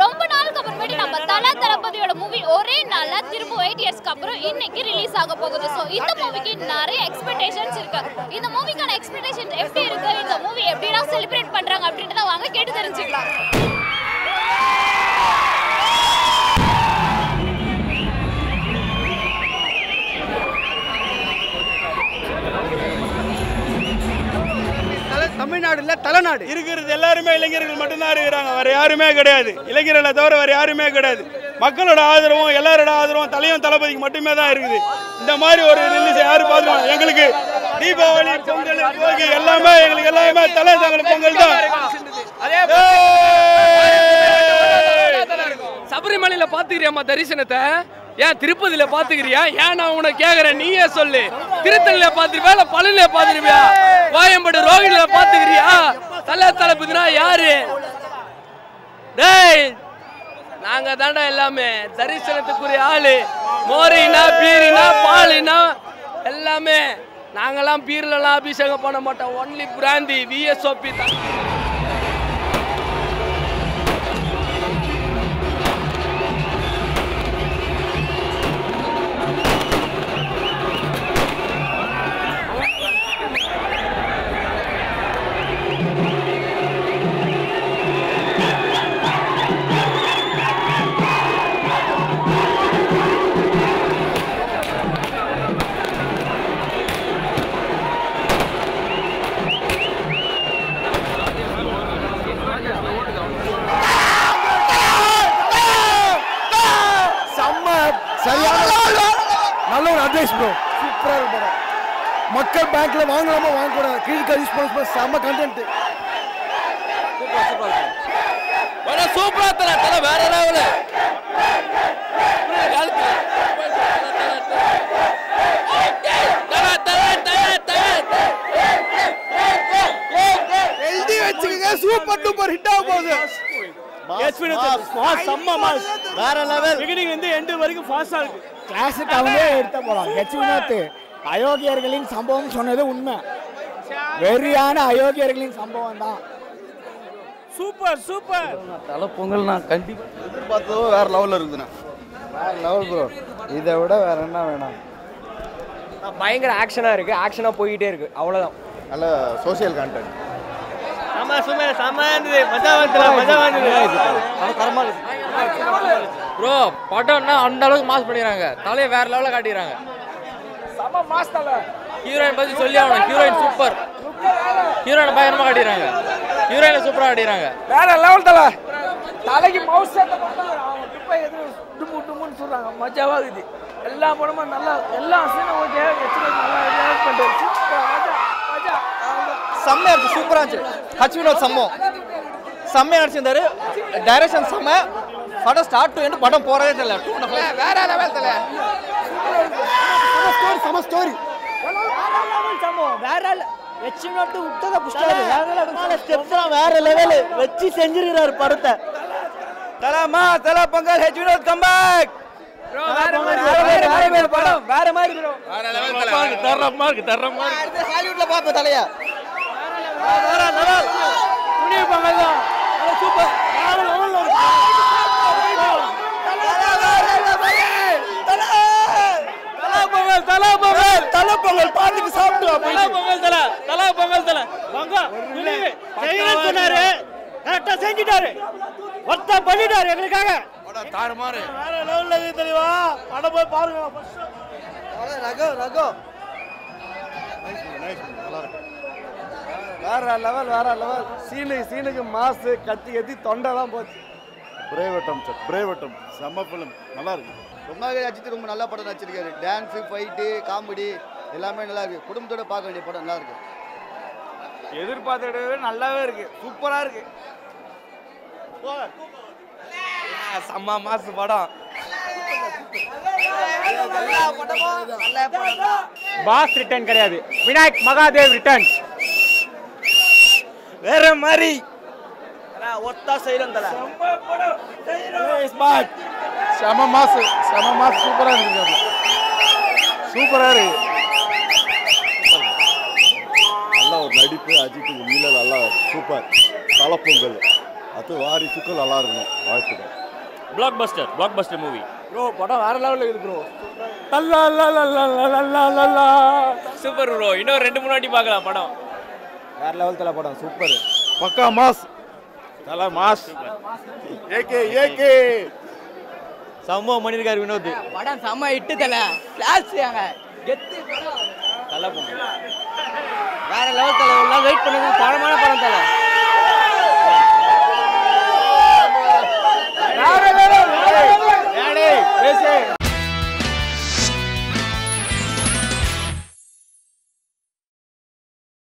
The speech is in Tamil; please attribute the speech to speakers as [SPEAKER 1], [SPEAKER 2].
[SPEAKER 1] ரொம்ப நாளுக்கு அப்புறமேட்டு நம்ம தல தளபதியோட மூவி ஒரே நாள்ல திரும்ப எயிட் இயர்ஸ்க்கு அப்புறம் இன்னைக்கு ரிலீஸ் ஆக போகுது. ஸோ இந்த மூவிக்கு நிறைய எக்ஸ்பெக்டேஷன்ஸ் இருக்கு. இந்த மூவிக்கான எக்ஸ்பெக்டேஷன் எப்படி இருக்கு? இந்த மூவி எப்படிலாம் செலிப்ரேட் பண்றாங்க அப்படின்றத வாங்க கேட்டு தெரிஞ்சுக்கலாம்.
[SPEAKER 2] தல தமிழ்நாடு இல்ல தலைநாடு.
[SPEAKER 3] இருக்கிறது எல்லாருமே இளைஞர்கள் மட்டும்தான் இருக்கிறாங்க. வேற யாருமே கிடையாது. இளைஞர்களை தவிர வேற யாருமே கிடையாது. மக்களோட ஆதரவும் எல்லாரோட ஆதரவும் தலையும் தளபதிக்கு மட்டுமே தான் இருக்குது. இந்த மாதிரி ஒரு ரிலீஸ் யாரு பார்த்துருவாங்க எங்களுக்கு தீபாவளி பொங்கல் போகி எல்லாமே எங்களுக்கு எல்லாமே தலை தங்கள் பொங்கல் தான்.
[SPEAKER 4] சபரிமலையில பாத்துக்கிறியாமா தரிசனத்தை? ஏன் திருப்பதியில பாத்துக்கிறியா? ஏன் நான் உனக்கு கேக்குறேன்? நீயே சொல்லு. திருத்தணில பாத்துருப்பியா இல்ல பழனில பாத்துருப்பியா கோயம்பேடு ரோஹிணில பாத்துக்கிறியா தல தளபதினா யாரு? டேய் நாங்க தாண்டா எல்லாமே. தரிசனத்துக்குரிய ஆளு. மோரினா பீரினா பாலினா எல்லாமே. நாங்கெல்லாம் பீர்லலாம் அபிஷேகம் பண்ண மாட்டோம். ஒன்லி பிராந்தி விஎஸ்ஓபி தான்.
[SPEAKER 2] நல்ல ஒரு அட்வைஸ் ப்ரோ சூப்பரா இருக்கு படம் மக்கள் பேங்க்ல வாங்கலாமா வாங்கக்கூடாது கிரெடிட் கார்டு யூஸ் பண்ண செம்ம கண்டென்ட்
[SPEAKER 4] வேற சூப்பரா தர தர வேற லெவல்
[SPEAKER 2] சூப்பர் டூப்பர் ஹிட் ஆக போகுது.
[SPEAKER 3] வேற லெவல் பிகினிங் வந்து எண்டு வரைக்கும் ஃபாஸ்டா இருக்கு.
[SPEAKER 5] கிளாஸுக்கு அவங்களே எடுத்த போலாம் ஹெச் வினோத் அயோக்கியர்களின் சம்பவம் சொன்னது உண்மை. வெறியான அயோக்கியர்களின் சம்பவம் தான்.
[SPEAKER 3] Super super!
[SPEAKER 4] தலை பொங்கல் நான் கண்டிப்பா
[SPEAKER 2] பார்த்ததும் வேற லெவல்ல இருக்குதுண்ணா. வேற லெவல் ப்ரோ இதை விட வேற என்ன வேணாம்?
[SPEAKER 5] பயங்கர ஆக்ஷனா இருக்கு. ஆக்ஷனா போயிட்டே இருக்கு. அவ்வளவுதான்.
[SPEAKER 2] நல்ல சோஷியல் கண்டென்ட்
[SPEAKER 3] செம சும செம இருந்தது. மஜா வந்தது மஜா வந்தது.
[SPEAKER 2] தரமா இருக்கு.
[SPEAKER 4] ப்ரோ படம்னா அந்த அளவுக்கு மாஸ் பண்ணிடுறாங்க தலையை வேற லெவலில் காட்டிடுறாங்க
[SPEAKER 5] செம மாஸ் தல.
[SPEAKER 4] ஹீரோயின் பத்தி சொல்லி ஆகணும். ஹீரோயின் சூப்பர் ஹீரோயின் பயங்கரமா காட்டிடுறாங்க ஹீரோயினை சூப்பரா காட்டிடுறாங்க
[SPEAKER 5] வேற லெவல் தல. தலைக்கு மவுஸ் சேர்த்த பார்த்தா அவங்க துப்பை எதிர டுமு டுமுன்னு சொல்றாங்க. மஜாவா இருக்குது. எல்லா படமும் நல்லா எல்லா சீனும் ஓகே நல்லா ரியாக்ட் பண்ணிட்டு சூப்பர் மஜா மஜா.
[SPEAKER 2] செம்மையா இருக்கு. சூப்பரா இருந்துச்சு. ஹச் வினோத் சம்மம். செம்மையா நடிச்சிருந்தாரு. டைரக்ஷன் செம்ம. படம் ஸ்டார்ட் டு எண்ட் படம் போறதே தெரியல.
[SPEAKER 5] வேற லெவல் தல
[SPEAKER 2] ஸ்டோரி செம ஸ்டோரி
[SPEAKER 5] வேற வச்சு நட்டு விட்டத புஷ்டாது
[SPEAKER 2] ஸ்டெப்ஸ்லாம் வேற லெவல் வச்சு செஞ்சிருக்காரு படத்தை. தலமா தல பொங்கல் ஹெச் வினோத்
[SPEAKER 5] வேற மாதிரி வேற மாதிரி படம். வேற மாதிரி ப்ரோ
[SPEAKER 4] தரமா இருக்கு தரமா இருக்கு
[SPEAKER 2] ஹாலிவுட்ல பாப்ப தலையா. வேற லெவல் புனிய பொங்கல் தான் சூப்பர் வேற லெவல்ல
[SPEAKER 3] பொங்கல் தலா பொங்கல்
[SPEAKER 2] தலை பொங்கல் பார்த்துட்டு சாப்பிட்டு
[SPEAKER 3] தலா பொங்கல் தல தலா பொங்கல். தல வாங்க சொன்னாரு. கரெக்டா செஞ்சிட்டாரு. ஒத்த பண்ணிட்டாரு எங்களுக்காக.
[SPEAKER 4] தாறுமாறு
[SPEAKER 3] வேற லெவல்ல இருக்கு தெளிவா படம் போய் பாருங்க
[SPEAKER 2] ரகோ ரகோ. வேற லெவல் வேற லெவல். சீனு சீனுக்கு மாசு கத்தி கத்தி தொண்டை தான் போச்சு
[SPEAKER 6] பிரேவட்டம் சார் பிரேவட்டம் செம்ம ஃபிலிம் நல்லா இருக்கு.
[SPEAKER 7] ரொம்ப அஜித் ரொம்ப நல்ல படம் நடிச்சிருக்காரு. டான்ஸு ஃபைட்டு காமெடி எல்லாமே நல்லா இருக்கு. குடும்பத்தோட பார்க்க வேண்டிய படம் நல்லா இருக்கு.
[SPEAKER 2] எதிர்பார்த்தது நல்லாவே இருக்கு. சூப்பரா இருக்கு.
[SPEAKER 4] செம்ம மாசு படம்.
[SPEAKER 5] பாஸ் ரிட்டர்ன் கிடையாது. விநாயக் மகாதேவ் ரிட்டர்ன்
[SPEAKER 2] வேற மாதிரி. ஒத்தா செய்யலாம் தல
[SPEAKER 6] செம மாசு செம மாசு சூப்பரா இருக்கு. சூப்பரா இருக்கு நல்ல ஒரு நடிப்பு அஜித்துக்கு உண்மையில நல்லா சூப்பர் தலப்பொங்கல்.
[SPEAKER 8] அது வாரிசுக்கு நல்லா இருக்கணும். வாழ்த்துக்கள்.
[SPEAKER 9] Blockbuster blockbuster movie
[SPEAKER 5] bro படம் வேற லெவலில் இருக்குது ப்ரோ
[SPEAKER 9] சூப்பர் ப்ரோ இன்னும் ரெண்டு மூணு வாட்டி பார்க்கலாம் படம்.
[SPEAKER 2] வேற லெவல் தலை படம். சூப்பர்
[SPEAKER 6] பக்கா மாஸ். தலை மாஸ். AK AK.
[SPEAKER 2] சம்பவம் பண்ணியிருக்காரு வினோத்.
[SPEAKER 10] படம் செம்ம இட்டு தல. கிளாஸ் அங்க கெத்து
[SPEAKER 2] தலை பொங்கல்
[SPEAKER 10] வேற லெவல் தல எல்லாம் வெயிட் பண்ணுங்க. தரமான படம் தலை.